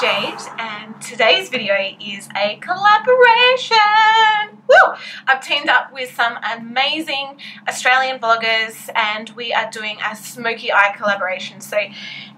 Jade and today's video is a collaboration. Woo! I've teamed up with some amazing Australian bloggers and we are doing a smoky eye collaboration. So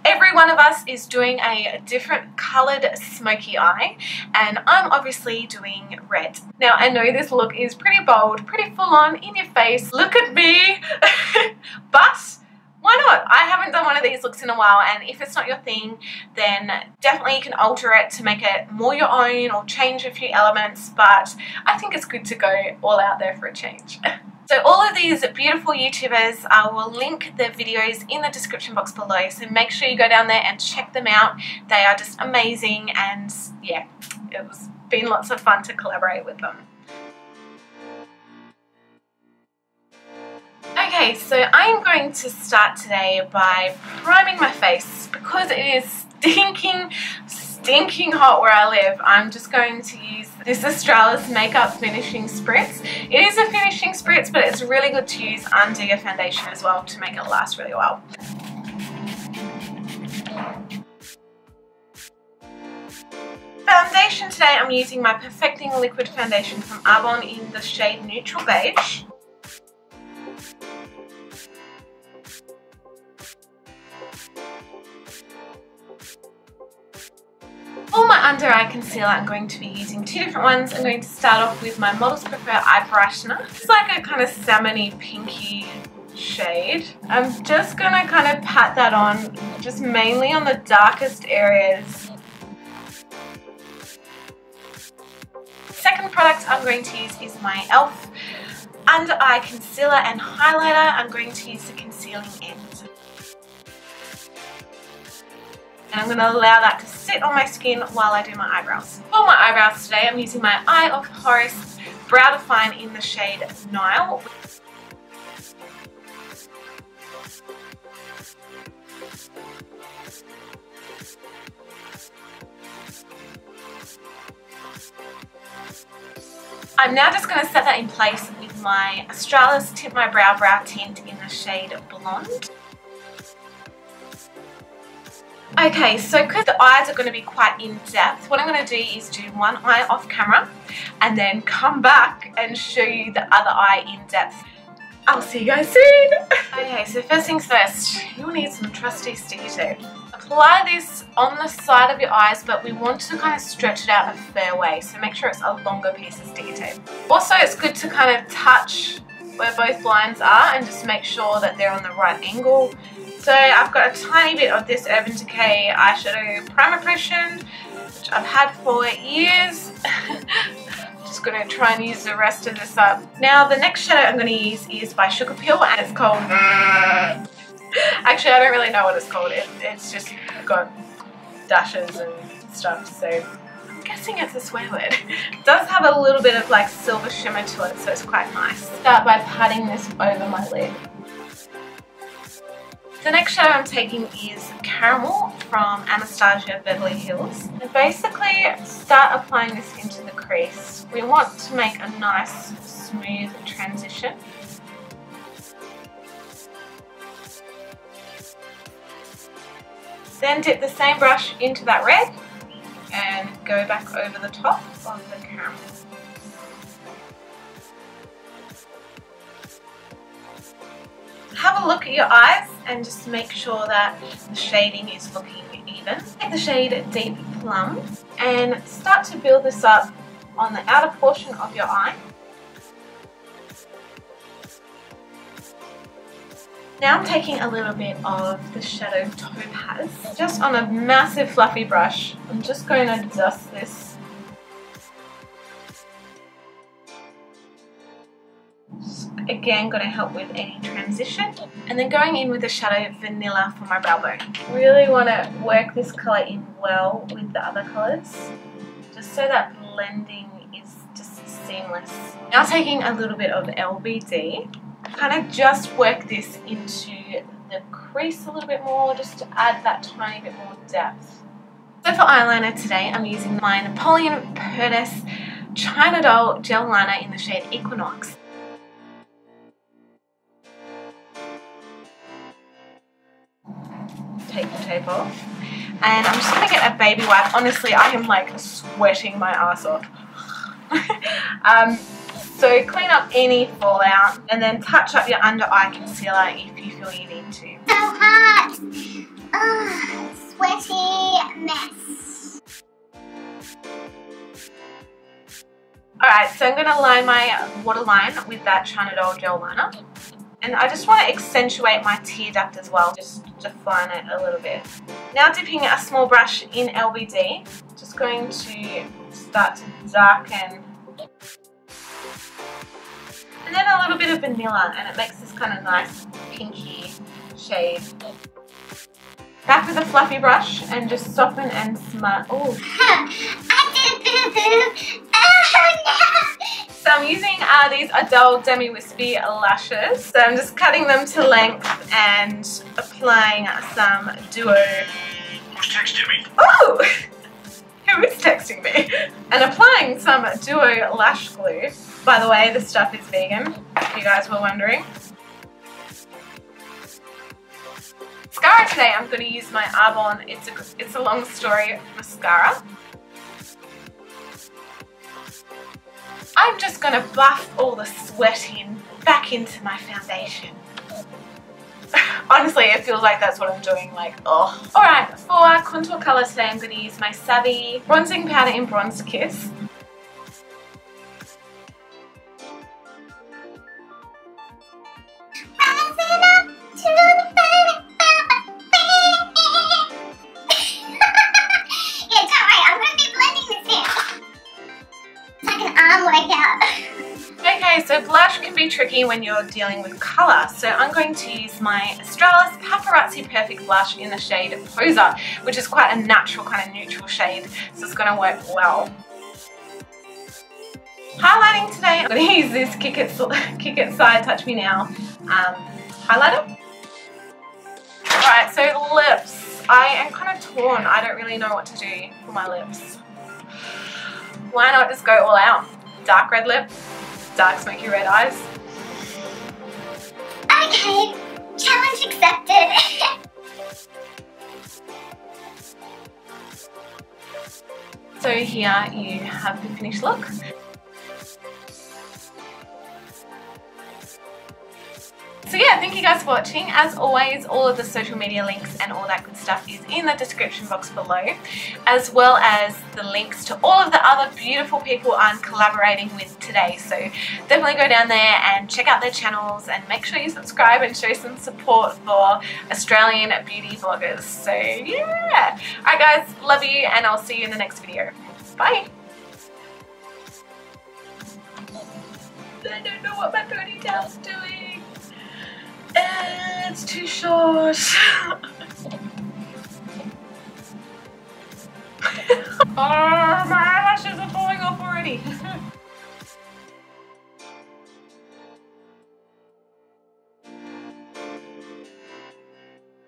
every one of us is doing a different coloured smoky eye and I'm obviously doing red. Now I know this look is pretty bold, pretty full on, in your face, look at me, but why not? I haven't done one of these looks in a while and if it's not your thing then definitely you can alter it to make it more your own or change a few elements but I think it's good to go all out there for a change. So all of these beautiful YouTubers, I will link their videos in the description box below. So make sure you go down there and check them out. They are just amazing and yeah, it's been lots of fun to collaborate with them. Okay, so I'm going to start today by priming my face because it is stinking, stinking hot where I live. I'm just going to use this Australis Makeup Finishing Spritz. It is a finishing spritz, but it's really good to use under your foundation as well to make it last really well. Foundation today, I'm using my Perfecting Liquid Foundation from Avon in the shade Neutral Beige. Under eye concealer, I'm going to be using two different ones. I'm going to start off with my Models Prefer Eye Brightener. It's like a kind of salmony pinky shade. I'm just going to kind of pat that on, just mainly on the darkest areas. Second product I'm going to use is my e.l.f. Under Eye Concealer and Highlighter. I'm going to use the concealing end. And I'm going to allow that to sit on my skin while I do my eyebrows. For my eyebrows today I'm using my Eye of Horus Brow Define in the shade Nile. I'm now just going to set that in place with my Australis Tip My Brow Brow Tint in the shade Blonde. Okay, so because the eyes are going to be quite in depth, what I'm going to do is do one eye off camera and then come back and show you the other eye in depth. I'll see you guys soon. okay, so first things first, you'll need some trusty sticky tape. Apply this on the side of your eyes, but we want to kind of stretch it out a fair way, so make sure it's a longer piece of sticky tape. Also, it's good to kind of touch where both lines are and just make sure that they're on the right angle so I've got a tiny bit of this Urban Decay eyeshadow primer potion, which I've had for years. Just to try and use the rest of this up. Now the next shadow I'm to use is by Sugarpill and it's called... Actually I don't really know what it's called. It, it's just got dashes and stuff so I'm guessing it's a swear word. It does have a little bit of like silver shimmer to it so it's quite nice. Start by patting this over my lid. The next shadow I'm taking is Caramel from Anastasia Beverly Hills. And basically start applying this into the crease. We want to make a nice smooth transition. Then dip the same brush into that red and go back over the top of the caramel. have a look at your eyes and just make sure that the shading is looking even. Take the shade Deep Plum and start to build this up on the outer portion of your eye. Now I'm taking a little bit of the Shadow Topaz, just on a massive fluffy brush. I'm just going to dust this again going to help with any transition. And then going in with the shadow vanilla for my brow bone. Really want to work this color in well with the other colors. Just so that blending is just seamless. Now taking a little bit of LBD kind of just work this into the crease a little bit more just to add that tiny bit more depth. So for eyeliner today I'm using my Napoleon Perdis China Doll Gel Liner in the shade Equinox take the tape off. And I'm just going to get a baby wipe. Honestly, I am like sweating my ass off. um, so clean up any fallout and then touch up your under eye concealer if you feel you need to. So hot! Ugh, sweaty mess. Alright, so I'm going to line my waterline with that China Doll gel liner. And I just want to accentuate my tear duct as well, just define it a little bit. Now dipping a small brush in LBD, just going to start to darken. And then a little bit of vanilla and it makes this kind of nice pinky shade. Back with a fluffy brush and just soften and smudge. Oh. Oh no. So I'm using uh, these Ardell Demi Wispy lashes. So I'm just cutting them to length and applying some Duo. Who's texting me? Oh! Who is texting me? And applying some Duo lash glue. By the way, this stuff is vegan, if you guys were wondering. Mascara today, I'm going to use my Arbonne It's a, it's a Long Story mascara. I'm just going to buff all the sweat in back into my foundation. Honestly, it feels like that's what I'm doing, like, oh. Alright, for contour colour today, I'm going to use my Savvy Bronzing Powder in Bronze Kiss. Okay, so blush can be tricky when you're dealing with colour, so I'm going to use my Australis Paparazzi Perfect Blush in the shade Poser, which is quite a natural kind of neutral shade, so it's going to work well. Highlighting today, I'm going to use this Kick It, Kick it Side Touch Me Now um, highlighter. Alright, so lips. I am kind of torn. I don't really know what to do for my lips. Why not just go all out? Dark red lip, dark smoky red eyes. Okay, challenge accepted. So here you have the finished look. So yeah, thank you guys for watching. As always, all of the social media links and all that good stuff is in the description box below, as well as the links to all of the other beautiful people I'm collaborating with today. So definitely go down there and check out their channels and make sure you subscribe and show some support for Australian beauty bloggers. So yeah. Alright guys, love you and I'll see you in the next video. Bye! I don't know what my ponytail's doing. It's too short. oh, my eyelashes are falling off already.